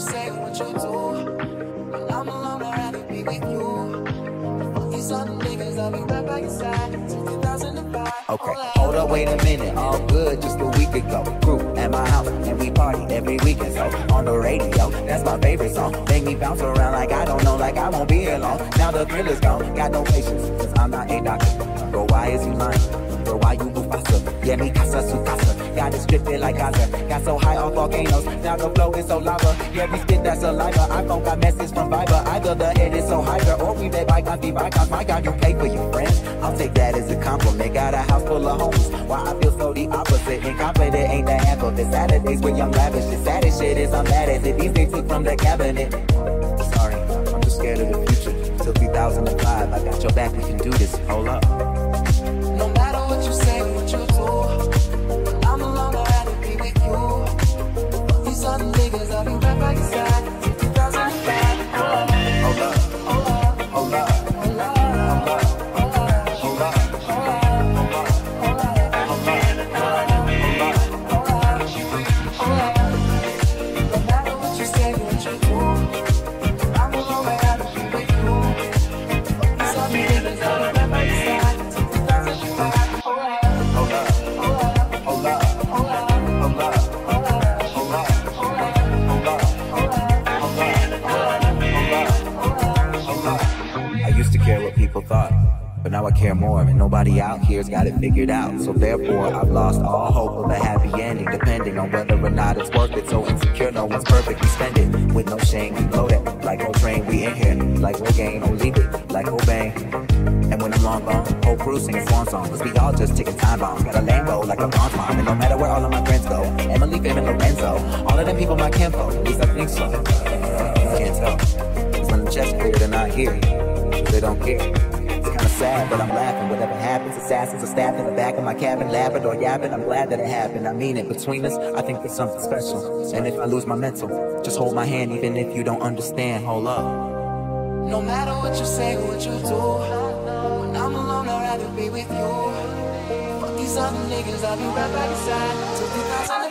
say what you do. When I'm alone, I'd rather be with you. Fuck these other niggas, I'll be right by your side. 2005. Okay, hold up, wait a minute. All good just a week ago. Group at my house, and we party every weekend. So on the radio, that's my favorite song. Make me bounce around like I don't know, like I won't be here long. Now the thrill is gone, got no patience, cause I'm not a Yeah, me casa su casa. Got it scripted like Gaza. Got so high off volcanoes, now the flow is so lava. Yeah, we spit that saliva. iPhone got message from Viber. Either the head is so hyper, or we let bygones be bygones. My God, you pay for your friends. I'll take that as a compliment. Got a house full of homies. Why I feel so the opposite. Incompetent ain't the of it. Saturdays with young lavish. The saddest shit is I'm mad at it. These they took from the cabinet. Sorry, I'm just scared of the future. Till 2005, I got your back. We can do this. Hold up. Care what people thought, but now I care more, and nobody out here's got it figured out. So therefore, I've lost all hope of a happy ending, depending on whether or not it's worth it. So insecure, no one's perfect. We spend it with no shame. We blow that like no train. We in here like no game. Don't leave it like no bang. And when I'm long gone, whole crew singing swan songs. We all just ticking time bombs. Got a lane go like a bronze mom. And no matter where all of my friends go, Emily, Finn, and Lorenzo, all of them people my kinfolk. At least I think so. Can't tell. Cause when the chest clear, they're not here. They don't care. It's kinda sad, but I'm laughing. Whatever happens, assassins are stabbed in the back of my cabin, laughing or yapping. I'm glad that it happened. I mean it. Between us, I think there's something special. And if I lose my mental, just hold my hand, even if you don't understand. Hold up. No matter what you say or what you do, when I'm alone, I'd rather be with you. Fuck these other niggas, I'll be right by your side.